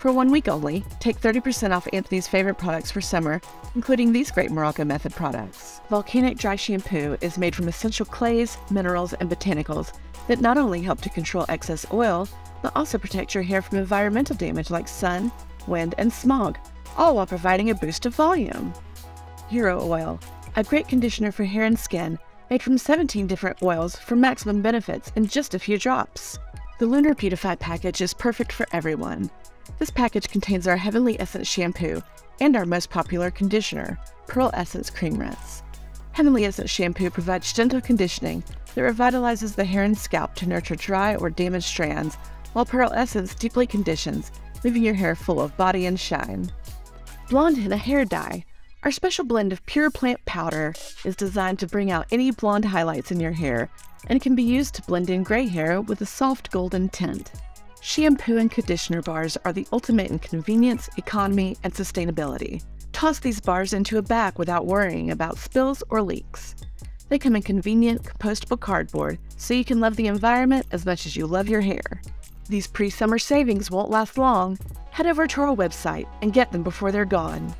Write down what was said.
For one week only, take 30% off Anthony's favorite products for summer, including these great Morrocco Method products. Volcanic Dry Shampoo is made from essential clays, minerals, and botanicals that not only help to control excess oil, but also protect your hair from environmental damage like sun, wind, and smog, all while providing a boost of volume. Euro Oil, a great conditioner for hair and skin, made from 17 different oils for maximum benefits in just a few drops. The Lunar Beautify package is perfect for everyone. This package contains our Heavenly Essence shampoo and our most popular conditioner, Pearl Essence Cream Rinse. Heavenly Essence shampoo provides gentle conditioning that revitalizes the hair and scalp to nurture dry or damaged strands, while Pearl Essence deeply conditions, leaving your hair full of body and shine. Blonde Henna Hair Dye. Our special blend of pure plant powder is designed to bring out any blonde highlights in your hair and can be used to blend in gray hair with a soft golden tint. Shampoo and conditioner bars are the ultimate in convenience, economy, and sustainability. Toss these bars into a bag without worrying about spills or leaks. They come in convenient, compostable cardboard, so you can love the environment as much as you love your hair. These pre summer savings won't last long. Head over to our website and get them before they're gone.